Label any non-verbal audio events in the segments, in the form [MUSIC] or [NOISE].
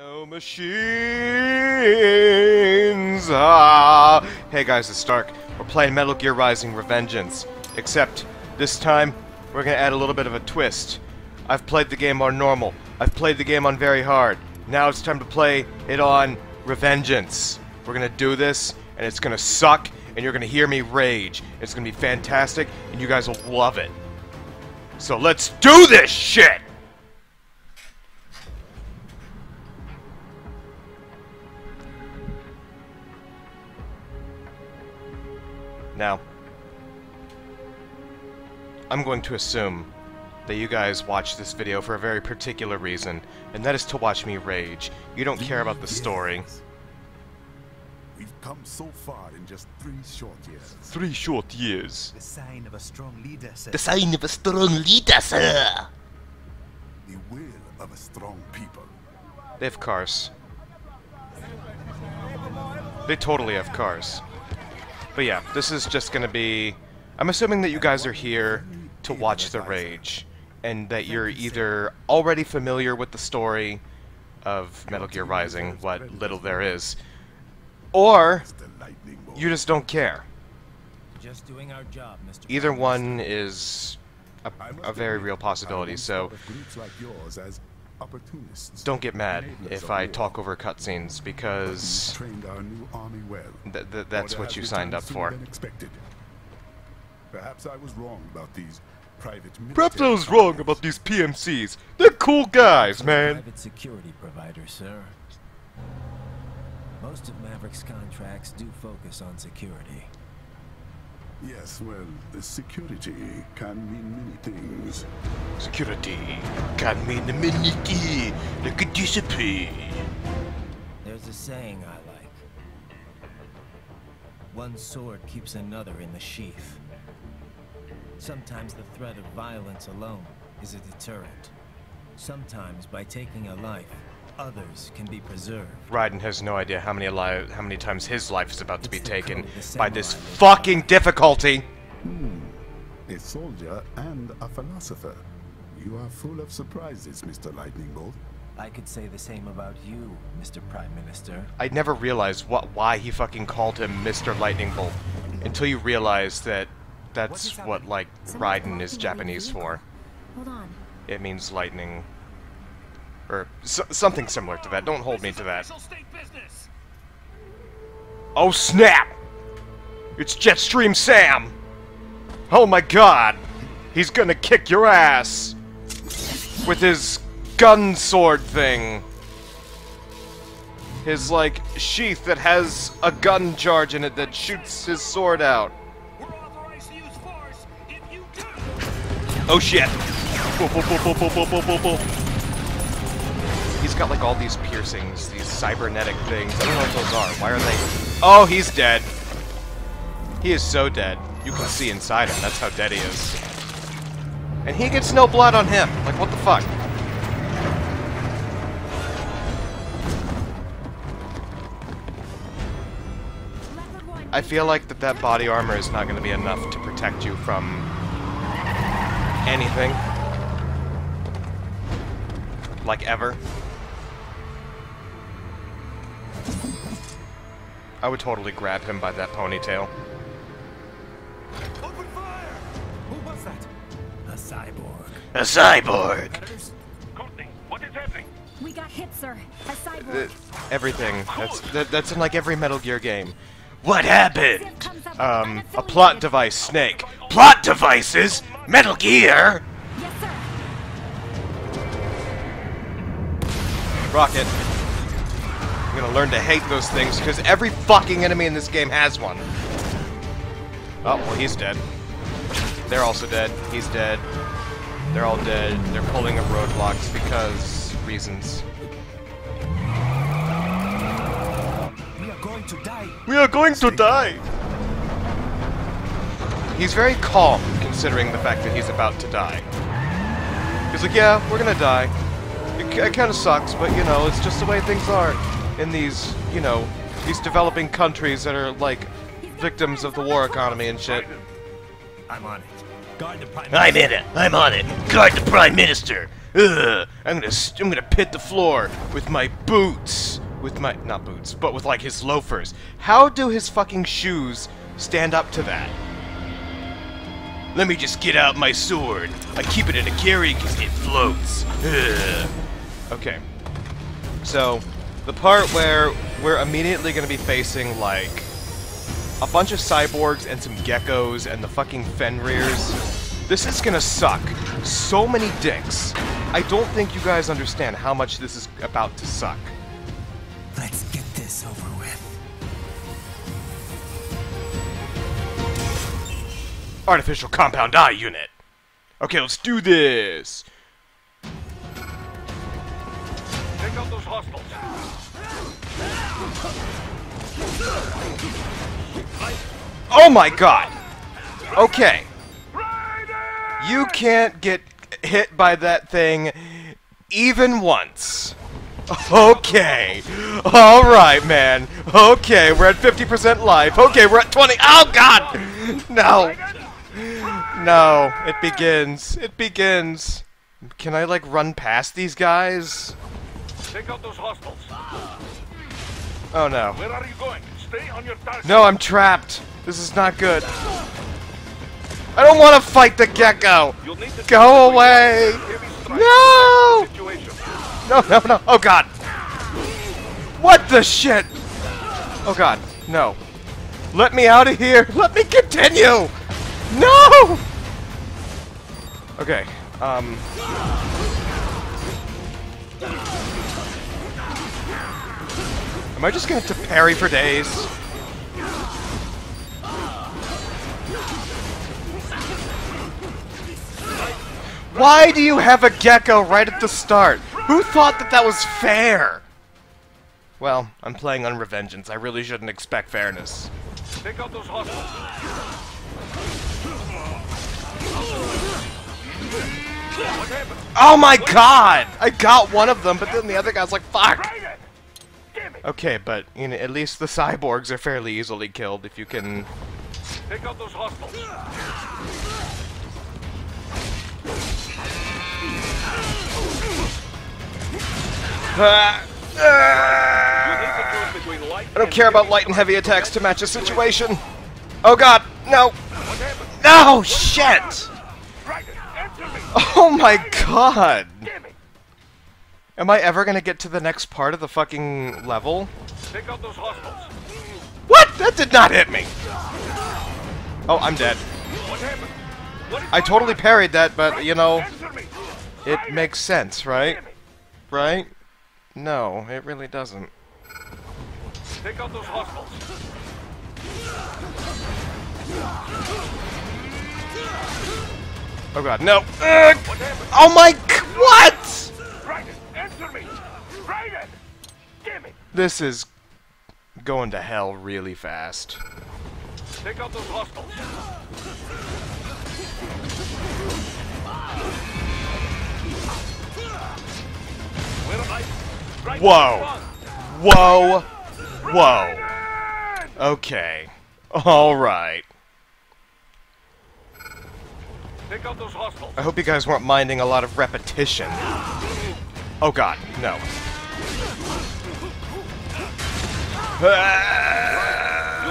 No machines. Ah. Hey guys, it's Stark. We're playing Metal Gear Rising: Revengeance. Except this time, we're gonna add a little bit of a twist. I've played the game on normal. I've played the game on very hard. Now it's time to play it on Revengeance. We're gonna do this, and it's gonna suck, and you're gonna hear me rage. It's gonna be fantastic, and you guys will love it. So let's do this shit! Now, I'm going to assume that you guys watch this video for a very particular reason, and that is to watch me rage. You don't care about the story. We've come so far in just three short years. Three short years. The sign of a strong leader, sir. The sign of a strong leader, sir. The will of a strong people. They have cars. They totally have cars. But yeah, this is just gonna be... I'm assuming that you guys are here to watch the rage, and that you're either already familiar with the story of Metal Gear Rising, what little there is, or The lightning bolt. you just don't care. Just doing our job, Mr. Either one is a, I must a very real possibility, so thought of groups like yours as opportunists. don't get mad if I war. talk over cutscenes, because trained our new army well. th th that's what you signed up for. Perhaps I was wrong about these private Perhaps I was wrong about these PMCs. They're cool guys, man. Private security provider, sir. Most of Maverick's contracts do focus on security. Yes, well, security can mean many things. Security can mean the minute like a discipline. There's a saying I like. One sword keeps another in the sheath. Sometimes the threat of violence alone is a deterrent. Sometimes by taking a life, others can be preserved. Raiden has no idea how many alive, how many times his life is about to be It's the taken code of the by this fucking difficulty. Hmm, a soldier and a philosopher. You are full of surprises, Mr. Lightning Bolt. I could say the same about you, Mr. Prime Minister. I never realized what why he fucking called him Mr. Lightning Bolt until you realize that that's what like Raiden is Japanese for. Hold on. It means lightning or s something similar to that. Don't hold me to that. Oh snap! It's Jetstream Sam! Oh my god! He's gonna kick your ass! With his gun sword thing. His, like, sheath that has a gun charge in it that shoots his sword out. Oh shit! Got like all these piercings, these cybernetic things. I don't know what those are. Why are they? Oh, he's dead. He is so dead. You can see inside him. That's how dead he is. And he gets no blood on him. Like, what the fuck? I feel like that that body armor is not going to be enough to protect you from anything. Like ever. I would totally grab him by that ponytail. Open fire! Who was that? A cyborg. A cyborg. What is happening? We got hit, sir. A Uh, cyborg. everything. That's that, that's in like every Metal Gear game. What happened? Ziv comes up Um, a plot device, Snake. Plot devices? Metal Gear? Yes, sir. Rocket. Gonna learn to hate those things because every fucking enemy in this game has one. Oh, well, he's dead. They're also dead. He's dead. They're all dead. They're pulling up roadblocks because reasons. We are going to die. We are going to die! He's very calm considering the fact that he's about to die. He's like, yeah, we're gonna die. It, it kind of sucks, but you know, it's just the way things are in these, you know, these developing countries that are like victims of the war economy and shit. I'm on it. Guard the Prime I'm in it. I'm on it. Guard the Prime Minister. Ugh, I'm gonna st- I'm gonna pit the floor with my boots, with my not boots, but with like his loafers. How do his fucking shoes stand up to that? Let me just get out my sword. I keep it in a carry because it floats. Ugh. Okay. So, the part where we're immediately gonna be facing like a bunch of cyborgs and some geckos and the fucking Fenrirs. This is gonna suck. So many dicks. I don't think you guys understand how much this is about to suck. Let's get this over with. Artificial Compound Eye Unit. Okay, let's do this. Oh my god! Okay. You can't get hit by that thing even once. Okay. Alright, man. Okay, we're at 50% life. Okay, we're at 20. Oh god! No. No. It begins. It begins. Can I, like, run past these guys? Take out those hostiles. Oh no. Where are you going? Stay on your target. No, I'm trapped. This is not good. I don't want to fight the gecko. You'll need to Go away. No. to match the situation. No, no, no. Oh god. What the shit? Oh god. No. Let me out of here. Let me continue. No. Okay. Um. Am I just gonna have to parry for days? Why do you have a gecko right at the start? Who thought that that was fair? Well, I'm playing on Revengeance. I really shouldn't expect fairness. Take out those hostiles. Oh my god! I got one of them, but then the other guy's like, fuck! Right it. Damn it. Okay, but you know, at least the cyborgs are fairly easily killed if you can... Take out those hostiles. You need to choose between light I don't care about light and heavy attacks to match a situation. Oh god, no! No, shit! Right it. Answer me. Oh my god! Am I ever gonna get to the next part of the fucking level? Take out those hostiles. What? That did not hit me! Oh, I'm dead. What happened? What I totally on? parried that, but, you know, it makes sense, right? Right? No, it really doesn't. Take out those hostiles. Oh god, no! Oh my... What?! This is going to hell really fast. Take out those hostiles. Where am I? Right Whoa. Whoa! Whoa! Okay. Alright. Take out those hostiles. I hope you guys weren't minding a lot of repetition. Oh god, no. You'll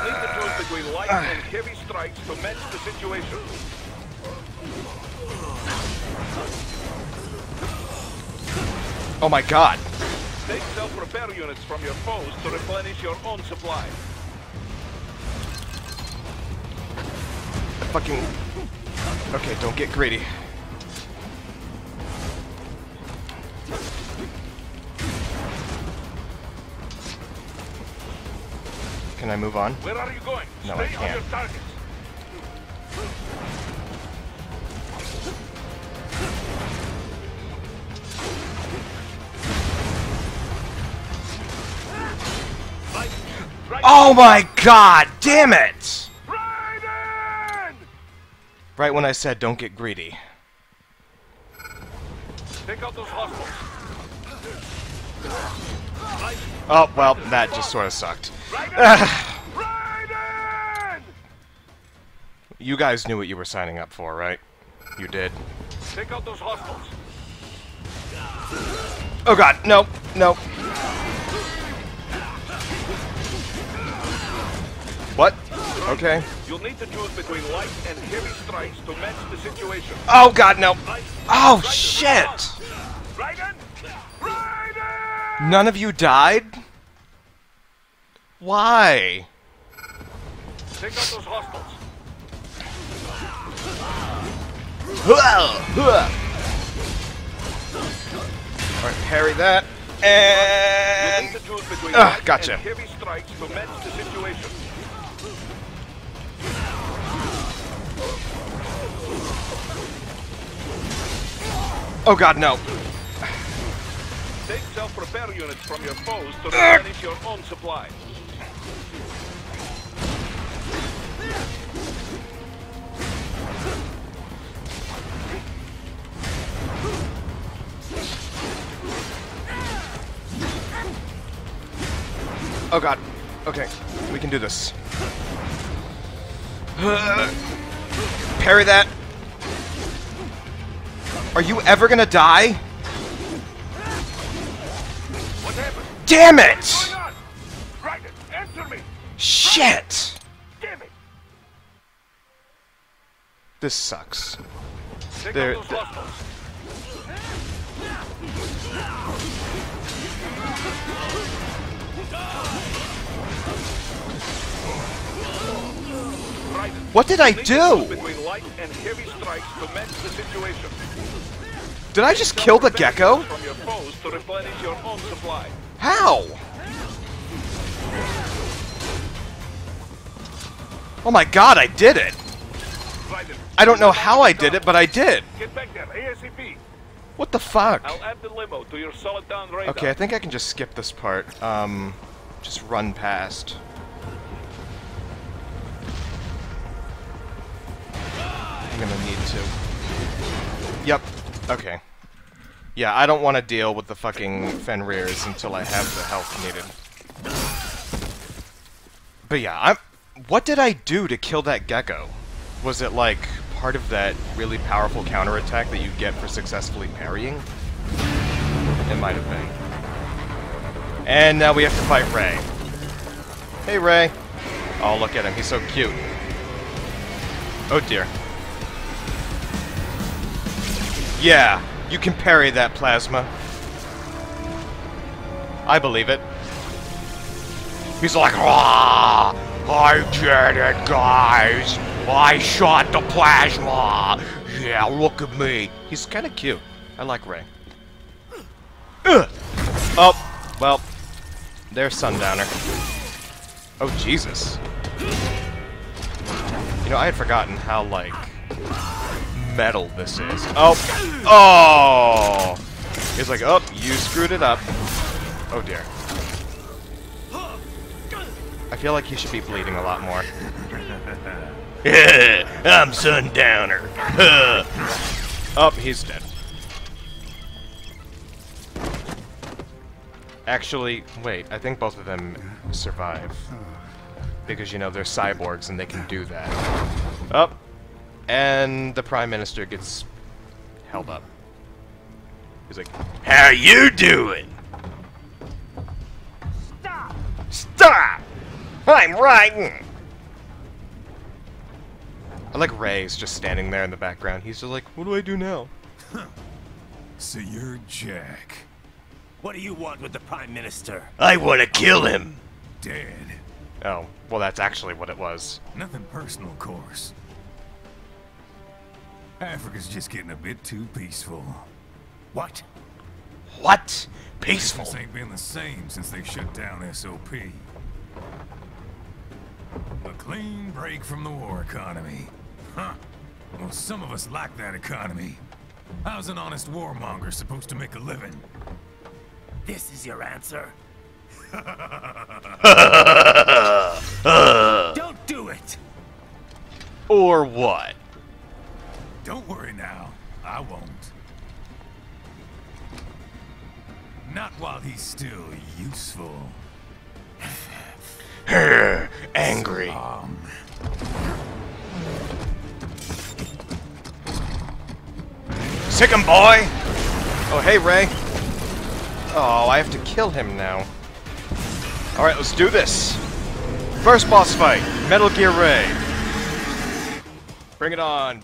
need to choose between light and heavy strikes to match the situation. Oh my god. Take self-repair units from your foes to replenish your own supply. Fucking... Okay, don't get greedy. Can I move on? Where are you going? No, I Stay on can't. your. Right, right, Oh my god, damn it! Right when I said don't get greedy. Take out those hostiles. Oh, well, that just sort of sucked. [SIGHS] You guys knew what you were signing up for, right? You did. Take out those hostiles. Oh god, no, no. What? Okay. You'll need to choose between light and heavy strikes to match the situation. Oh god, no. Oh shit! Raiden! None of you died? Why? Take out those hostiles. Alright, parry that. And need to choose between Ah, gotcha. and heavy strikes to match the situation. Oh god, no. Take self-repair units from your foes to replenish your own supply. Oh god. Okay, we can do this. [SIGHS] Parry that. Are you ever gonna die? Damn it! Shit! Damn it! This sucks. There- What did I do? Did I just kill the gecko? Units From your foes to replenish your own supply. How? Oh my god, I did it! I don't know how I did it, but I did! Get back there, ASAP. What the fuck? I'll add the limo to your Soliton radar. Okay, I think I can just skip this part. Um, just run past. I'm gonna need to. Yep. Okay. Yeah, I don't want to deal with the fucking Fenrirs until I have the health needed. But yeah, I'm. What did I do to kill that gecko? Was it like part of that really powerful counterattack that you get for successfully parrying? It might have been. And now we have to fight Ray. Hey, Ray. Oh, look at him. He's so cute. Oh, dear. Yeah, you can parry that plasma. I believe it. He's like, ah, I did it, guys. I shot the plasma. Yeah, look at me. He's kind of cute. I like Ray. Ugh. Oh, well, there's Sundowner. Oh, Jesus. You know, I had forgotten how, like, metal this is. Mm-hmm. Oh! Oh! He's like, oh, you screwed it up. Oh, dear. I feel like he should be bleeding a lot more. [LAUGHS] I'm Sundowner. [LAUGHS] Oh, he's dead. Actually, wait, I think both of them survive. Because, you know, they're cyborgs and they can do that. Up. And the Prime Minister gets held up. He's like, How you doing? Stop! Stop! I'm riding! I like Ray's just standing there in the background. He's just like, what do I do now? [LAUGHS] So you're Jack. What do you want with the Prime Minister? I want to kill him. Dead. Oh, well, that's actually what it was. Nothing personal, of course. Africa's just getting a bit too peaceful. What? What? Peaceful. This ain't been the same since they shut down SOP. A clean break from the war economy. Huh. Well, some of us like that economy. How's an honest warmonger supposed to make a living? This is your answer? [LAUGHS] Don't do it! Or what? Don't worry now. I won't. Not while he's still useful. [LAUGHS] Angry. Um, Sick 'em, boy! Oh, hey, Ray. Oh, I have to kill him now. Alright, let's do this. First boss fight, Metal Gear Ray. Bring it on.